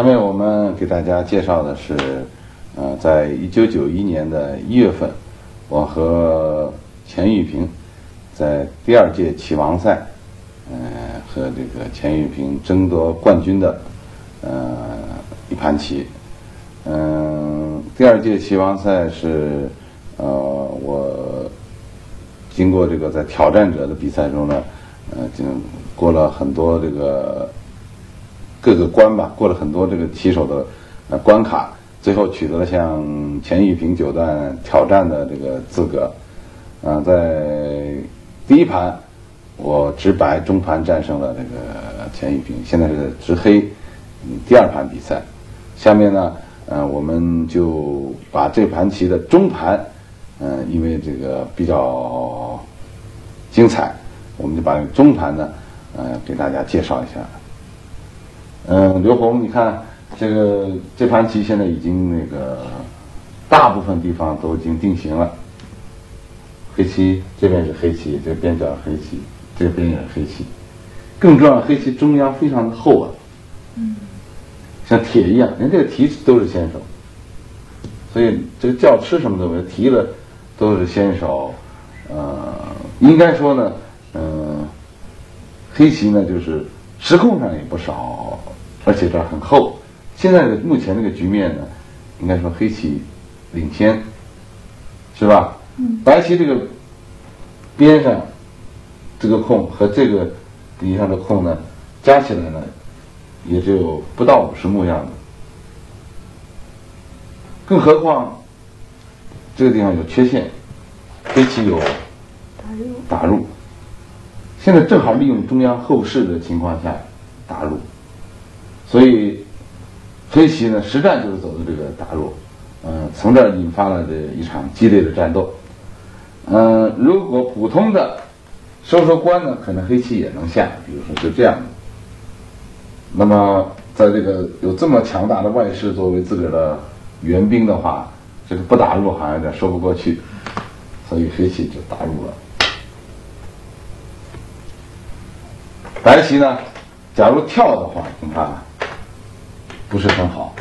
下面我们给大家介绍的是，呃，在一九九一年的一月份，我和钱玉平在第二届棋王赛，呃，和这个钱玉平争夺冠军的，呃，一盘棋。嗯，第二届棋王赛是，呃，我经过这个在挑战者的比赛中呢，呃，经过了很多这个。各个关吧，过了很多这个棋手的呃关卡，最后取得了向钱玉平九段挑战的这个资格。啊，在第一盘我执白，中盘战胜了这个钱玉平，现在是执黑。嗯，第二盘比赛，下面呢，呃，我们就把这盘棋的中盘，嗯，因为这个比较精彩，我们就把中盘呢，呃，给大家介绍一下。嗯，刘红，你看这个这盘棋现在已经那个大部分地方都已经定型了。黑棋这边是黑棋，这边角黑棋，这边也是黑棋。更重要，黑棋中央非常的厚啊，嗯，像铁一样，连这个提都是先手，所以这个叫吃什么都没有，提了都是先手。呃，应该说呢，嗯，黑棋呢就是时控上也不少。而且这儿很厚，现在的目前这个局面呢，应该说黑棋领先，是吧？嗯。白棋这个边上这个空和这个底下的空呢，加起来呢，也只有不到五十目样子。更何况这个地方有缺陷，黑棋有打入，打入。现在正好利用中央后势的情况下打入。所以，黑棋呢，实战就是走的这个打入，嗯，从这儿引发了这一场激烈的战斗。嗯，如果普通的收收官呢，可能黑棋也能下，比如说就这样的。那么，在这个有这么强大的外势作为自个儿的援兵的话，这个不打入好像有点说不过去，所以黑棋就打入了。白棋呢，假如跳的话，恐怕。不是很好，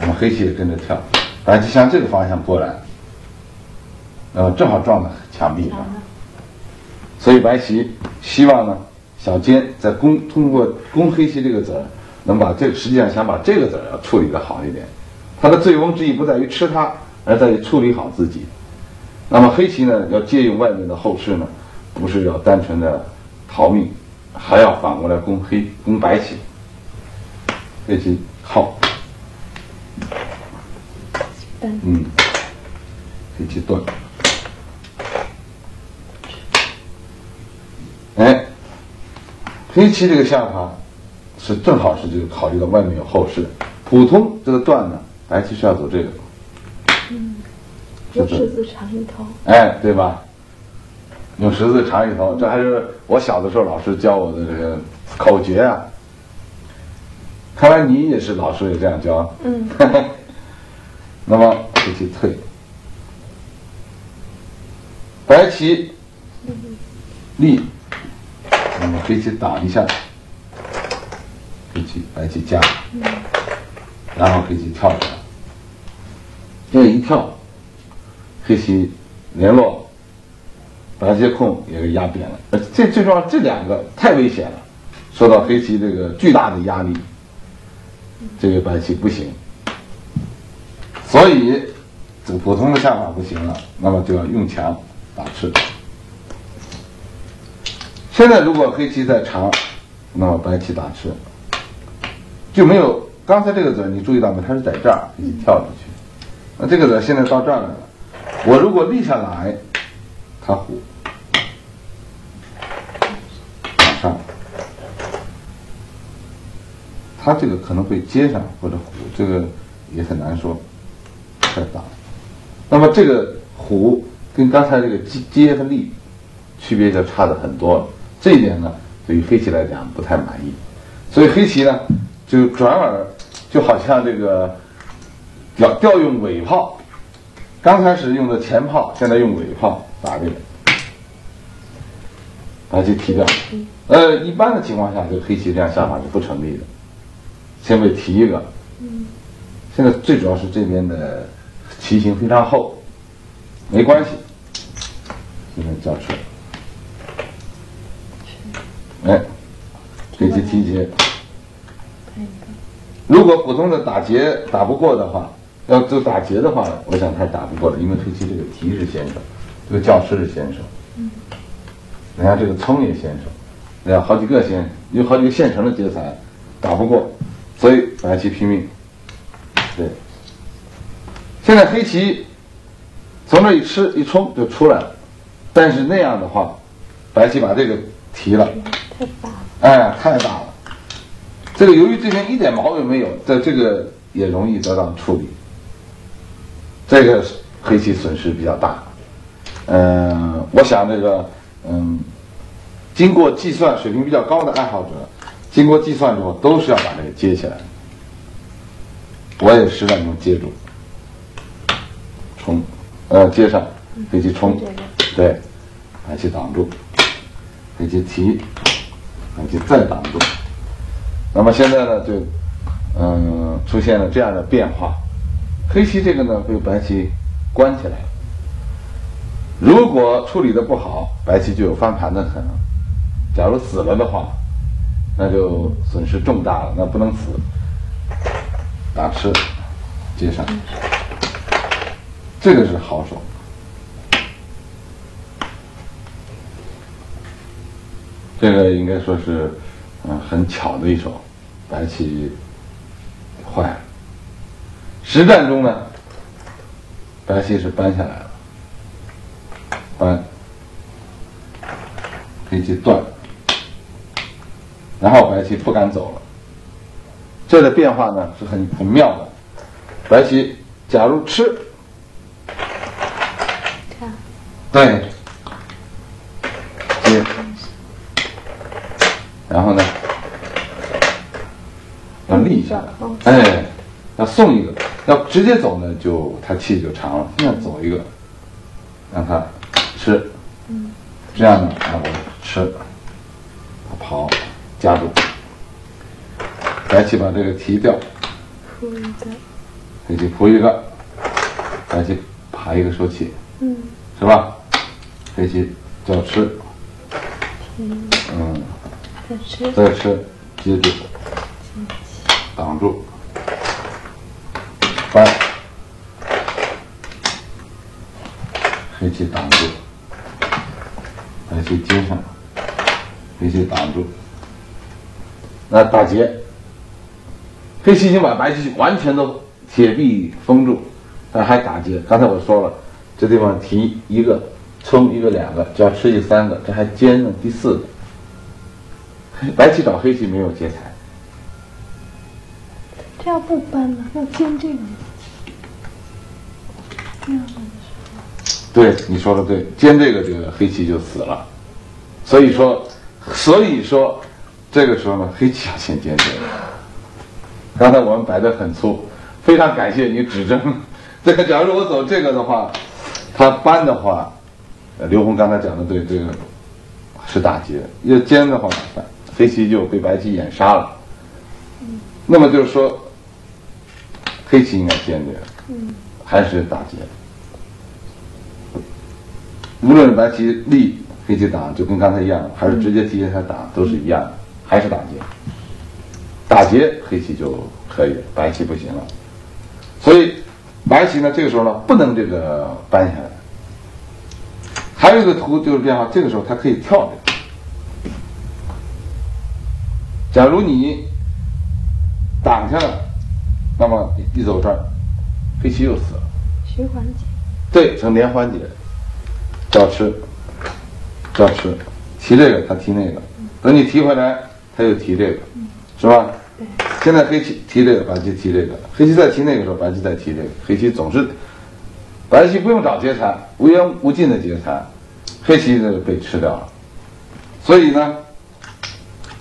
那么黑棋也跟着跳，白棋向这个方向过来，呃，正好撞在墙壁上，所以白棋希望呢，小尖在攻通过攻黑棋这个子儿，能把这实际上想把这个子儿要处理的好一点，他的醉翁之意不在于吃它，而在于处理好自己。那么黑棋呢，要借用外面的后势呢，不是要单纯的逃命，还要反过来攻黑攻白棋，黑棋。好，嗯，黑棋断。哎，黑棋这个下法是正好是这个考虑到外面有后势，普通这个断呢，白棋是要走这个。嗯，用十字长一头。哎，对吧？用十字长一头，这还是我小的时候老师教我的这个口诀啊。看来你也是老师也这样教。嗯。那么黑棋退，白棋立，那么黑棋挡一下，黑棋白棋加，然后黑棋跳这一跳，黑棋联络，白棋空也给压扁了。呃，这最重要，这两个太危险了，受到黑棋这个巨大的压力。这个白棋不行，所以这个普通的下法不行了，那么就要用强打吃。现在如果黑棋在长，那么白棋打吃就没有刚才这个子，你注意到没？它是在这儿，黑棋跳出去。那这个子现在到这儿来了，我如果立下来，它虎上。他这个可能会接上或者虎，这个也很难说。再打，那么这个虎跟刚才这个接接和立区别就差的很多了。这一点呢，对于黑棋来讲不太满意。所以黑棋呢，就转而就好像这个调调用尾炮，刚开始用的前炮，现在用尾炮打这个，把这提掉。呃，一般的情况下，这个黑棋这样下法是不成立的。先被提一个，嗯，现在最主要是这边的棋形非常厚，没关系，现在交吃。哎，飞机提劫。看一个，如果普通的打劫打不过的话，要就打劫的话，我想他是打不过的，因为黑棋这个提是先手，这个教师是先手。嗯，人家这个聪也先手，人家好几个先，有好几个现成的劫材，打不过，所以白棋拼命。对，现在黑棋从这一吃一冲就出来了，但是那样的话，白棋把这个提了，太大了，哎，太大了。这个由于这边一点毛病没有，在这个也容易得到处理。这个黑棋损失比较大。嗯、我想这个，嗯，经过计算，水平比较高的爱好者，经过计算之后，都是要把这个接起来。我也实战中接住，冲，呃，接上，黑棋冲，对，白棋挡住，黑棋提，白棋再挡住。那么现在呢，就嗯出现了这样的变化，黑棋这个呢被白棋关起来了。如果处理的不好，白棋就有翻盘的可能。假如死了的话，那就损失重大了，那不能死。打吃，接上，这个是好手。这个应该说是，嗯，很巧的一手，白棋坏了。实战中呢，白棋是扳下来了，搬，黑棋断，然后白棋不敢走了。这个变化呢是很很妙的。白棋假如吃，看，对，接，然后呢，要立一下哦，哎，要送一个，要直接走呢，就他气就长了。现在走一个，让他吃，这样呢，然后吃，夹住，白棋把这个提掉，铺一个，黑棋扑一个，白棋爬一个手气，嗯，是吧？黑棋叫吃，嗯，再吃，再吃，接住，挡住，翻，黑棋挡住，白棋接上，黑棋挡住，那打劫，黑棋已经把白棋完全都铁壁封住，但还打劫。刚才我说了，这地方提一个，冲一个两个，就要吃一三个，这还尖呢第四个。白棋找黑棋没有劫财，这要不搬了，要煎这个，这样对你说的对，尖这个这个黑棋就死了。所以说，所以说这个时候呢，黑棋要先尖这个。刚才我们摆的很粗，非常感谢你指正。这个假如我走这个的话，他搬的话，刘红刚才讲的对，这个是打劫；要尖的话，黑棋就被白棋掩杀了。那么就是说，黑棋应该尖这个，嗯，还是打劫。无论是白棋立、黑棋打，就跟刚才一样，还是直接提前才挡，都是一样的，还是打劫。打劫黑棋就可以，白棋不行了。所以白棋呢，这个时候呢不能这个搬下来。还有一个图就是变化，这个时候它可以跳这个。假如你挡下来，那么一走这儿，黑棋又死了。循环节，对，成连环节，照吃，照吃，提这个他提那个，等你提回来，他又提这个，是吧？现在黑棋提这个，白棋提这个，黑棋再提那个时候，白棋再提这个，黑棋总是，白棋不用找劫财，无缘无尽的劫财，黑棋呢被吃掉了，所以呢，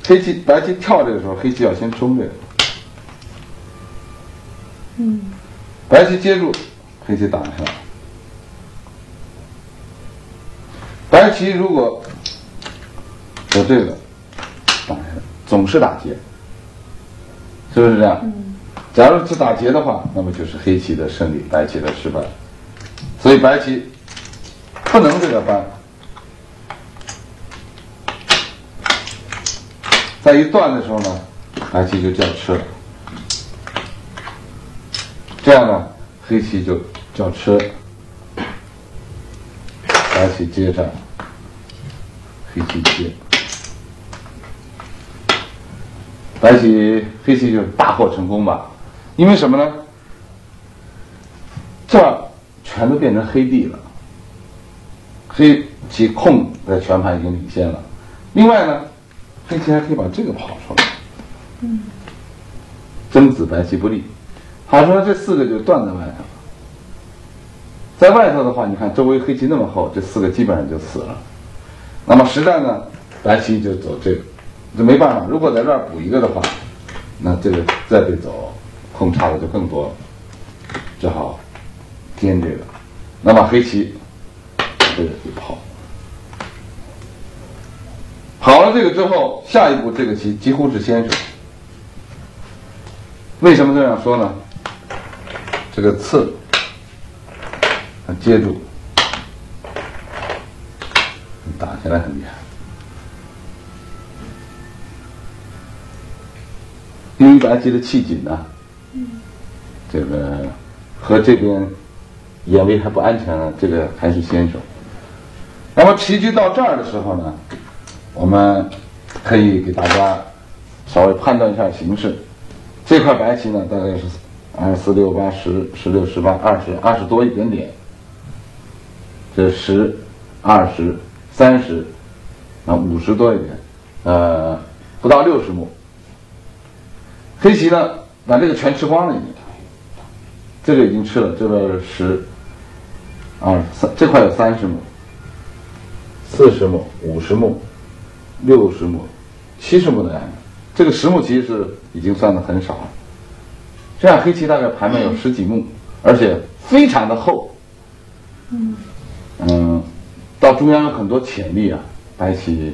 黑棋白棋跳这个时候，黑棋要先冲这个，嗯，白棋接住，黑棋挡下来。白棋如果有这个，总是打劫，是不是这样？嗯，假如是打劫的话，那么就是黑棋的胜利，白棋的失败。所以白棋不能这个搬，在一断的时候呢，白棋就叫吃了。这样呢，黑棋就叫吃，白棋接着，黑棋接。白棋黑棋就大获成功吧，因为什么呢？这儿全都变成黑地了，黑棋空在全盘已经领先了。另外呢，黑棋还可以把这个跑出来，嗯，争子白棋不利。好，说这四个就断在外头了。在外头的话，你看周围黑棋那么厚，这四个基本上就死了。那么实战呢，白棋就走这个。这没办法，如果在这儿补一个的话，那这个再被走，空差的就更多了，只好颠这个。那么黑棋这个就跑，跑了这个之后，下一步这个棋几乎是先手。为什么这样说呢？这个刺，它接住，打起来很厉害。因为白棋的气紧呢，这个和这边眼位还不安全呢，这个还是先手。那么棋局到这儿的时候呢，我们可以给大家稍微判断一下形势。这块白棋呢，大概是二四六八十十六十八二十二十多一点点，这十、二十、三十，啊五十多一点，呃，不到六十目。黑棋呢，把这个全吃光了已经，这个已经吃了，这个十、二、三，这块有三十目、四十目、五十目、六十目、七十目的样子，这个十目棋是已经算的很少了。这样黑棋大概盘面有十几目，而且非常的厚。嗯，嗯，到中央有很多潜力啊，白棋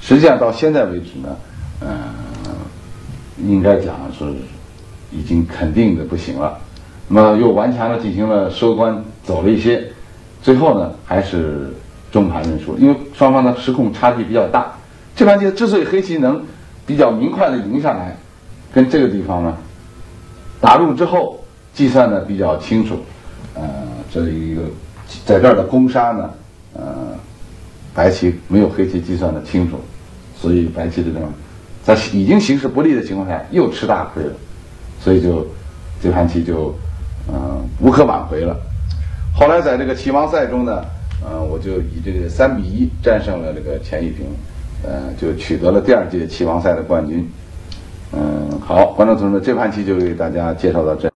实际上到现在为止呢，嗯。应该讲是已经肯定的不行了，那么又顽强的进行了收官，走了一些，最后呢还是中盘认输，因为双方的时空差距比较大。这盘棋之所以黑棋能比较明快的赢下来，跟这个地方呢打入之后计算的比较清楚，呃，这一个在这儿的攻杀呢，呃，白棋没有黑棋计算的清楚，所以白棋这种。在已经形势不利的情况下，又吃大亏了，所以就这盘棋就嗯无可挽回了。后来在这个棋王赛中呢，嗯，我就以这个三比一战胜了这个钱玉平，嗯，就取得了第二届棋王赛的冠军。嗯，好，观众同志们，这盘棋就给大家介绍到这。